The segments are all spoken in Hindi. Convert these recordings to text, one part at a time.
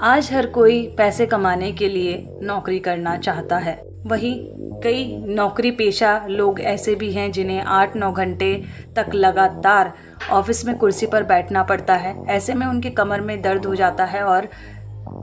आज हर कोई पैसे कमाने के लिए नौकरी करना चाहता है। वहीं कई नौकरी पेशा लोग ऐसे भी हैं जिन्हें आठ नौ घंटे तक लगातार ऑफ़िस में कुर्सी पर बैठना पड़ता है। ऐसे में उनके कमर में दर्द हो जाता है और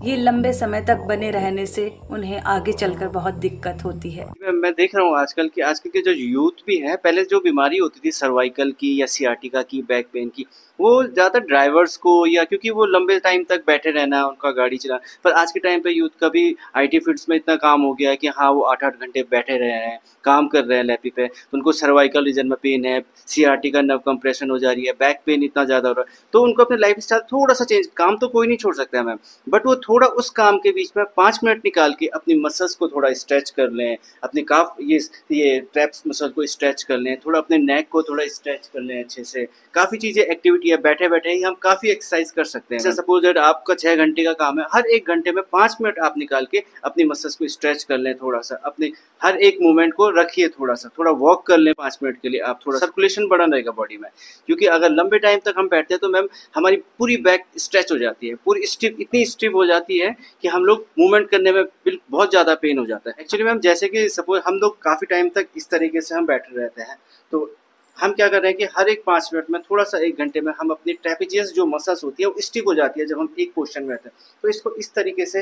ये लंबे समय तक बने रहने से उन्हें आगे चलकर बहुत दिक्कत होती है। मैं देख रहा हूँ आजकल की, आजकल के जो यूथ भी है, पहले जो बीमारी होती थी सर्वाइकल की या सियाटिका की बैक पेन की, वो ज़्यादा ड्राइवर्स को या क्योंकि वो लंबे टाइम तक बैठे रहना, उनका गाड़ी चला पर आज के टाइम पे यूथ का भी आईटी फील्ड्स में इतना काम हो गया है कि हाँ वो आठ आठ घंटे बैठे रहे हैं, काम कर रहे हैं लैपी पे तो उनको सर्वाइकल रीजन में पेन है सीआरटी का नव कंप्रेशन हो जा रही है, बैक पेन इतना ज़्यादा हो रहा है तो उनको अपने लाइफ स्टाइल थोड़ा सा चेंज काम तो कोई नहीं छोड़ सकता है मैम बट वो थोड़ा उस काम के बीच में पाँच मिनट निकाल के अपनी मसल्स को थोड़ा स्ट्रेच कर लें, अपने काफ ये ये ट्रैप्स मसल को स्ट्रेच कर लें, थोड़ा अपने नेक को थोड़ा स्ट्रेच कर लें अच्छे से। काफ़ी चीज़ें एक्टिविटी है, बैठे बैठे ही हम काफ़ी एक्सरसाइज कर सकते हैं। सपोज़ दैट आपका छः घंटे का काम है, हर एक घंटे में पाँच मिनट आप निकाल के अपनी मसल्स को स्ट्रेच कर लें थोड़ा सा। अपने हर एक मूवमेंट को रखिए थोड़ा सा, थोड़ा वॉक कर लें पाँच मिनट के लिए आप, थोड़ा सर्कुलेशन बढ़ा रहेगा बॉडी में। क्योंकि अगर लंबे टाइम तक हम बैठते हैं तो मैम हमारी पूरी बैक स्ट्रेच हो जाती है, पूरी स्टिप इतनी स्टिप हो जाती है कि हम लोग मूवमेंट करने में बहुत ज़्यादा पेन हो जाता है। एक्चुअली मैम जैसे कि सपोज़ हम लोग काफ़ी टाइम तक इस तरीके से हम बैठे रहते हैं तो हम क्या कर रहे हैं कि हर एक पाँच मिनट में थोड़ा सा एक घंटे में हम अपनी ट्रेपिजियस जो मसल्स होती है, वो स्टिक हो जाती है जब हम एक पोर्शन में रहते हैं। तो इसको इस तरीके से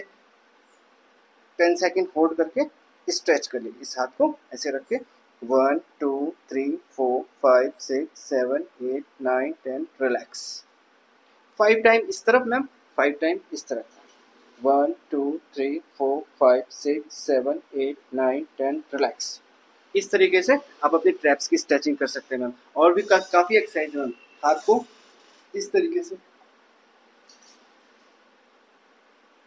टेन सेकेंड होल्ड करके स्ट्रेच कर लीजिए। इस हाथ को ऐसे रख के one two three four five six seven eight nine ten relax five time इस तरफ़ मैम फाइव टाइम इस तरफ़। One two three four five six seven eight nine ten relax. इस तरीके से आप अपने ट्रैप्स की स्ट्रेचिंग कर सकते हैं मैम। और भी का, काफ़ी एक्सरसाइज मैम। हाथ को इस तरीके से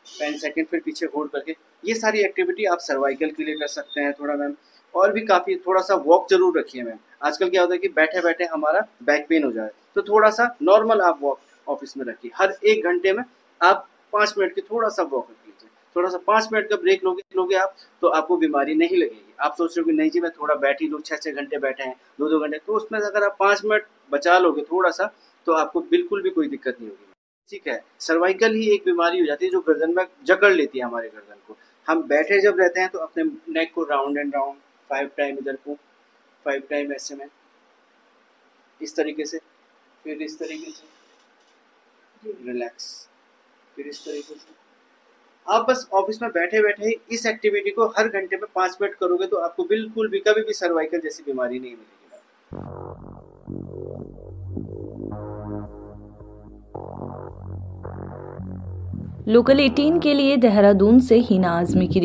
टेन सेकेंड फिर पीछे होल्ड करके ये सारी एक्टिविटी आप सर्वाइकल के लिए कर सकते हैं थोड़ा मैम। और भी काफ़ी थोड़ा सा वॉक ज़रूर रखिए मैम। आजकल क्या होता है कि बैठे बैठे हमारा बैक पेन हो जाए तो थोड़ा सा नॉर्मल आप वॉक ऑफ़िस में रखिए। हर एक घंटे में आप पाँच मिनट की थोड़ा सा वॉक लीजिए। थोड़ा सा पाँच मिनट का ब्रेक लोगे लोगे आप तो आपको बीमारी नहीं लगेगी। आप सोच रहे हो कि नहीं जी मैं थोड़ा बैठ ही लूँ छः छः घंटे बैठे हैं दो दो घंटे तो उसमें अगर आप पाँच मिनट बचा लोगे थोड़ा सा तो आपको बिल्कुल भी कोई दिक्कत नहीं होगी। ठीक है? सर्वाइकल ही एक बीमारी हो जाती है जो गर्दन में जकड़ लेती है हमारे गर्दन को। हम बैठे जब रहते हैं तो अपने नेक को round and round five time इधर को फाइव टाइम ऐसे में। इस तरीके से फिर इस तरीके से। रिलैक्स फिर इस तरीके से। आप बस ऑफ़िस में बैठे बैठे इस एक्टिविटी को हर घंटे में पाँच मिनट करोगे तो आपको बिल्कुल भी कभी भी सर्वाइकल जैसी बीमारी नहीं मिलेगी। लोकल 18 के लिए देहरादून से हिना आजमी की